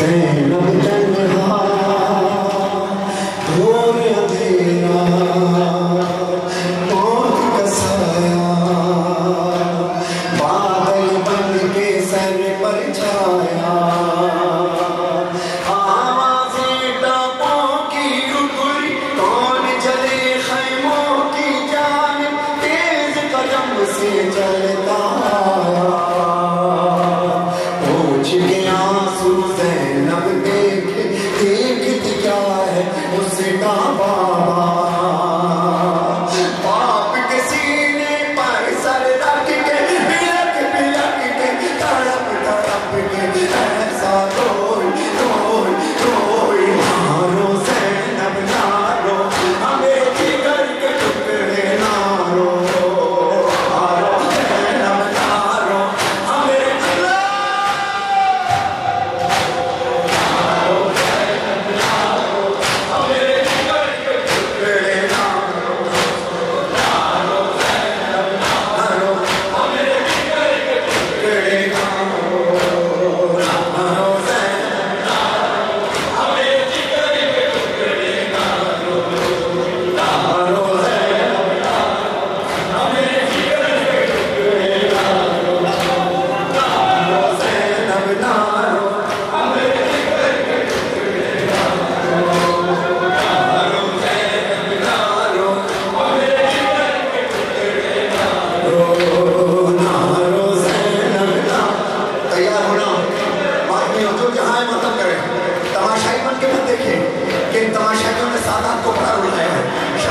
Sí, lo que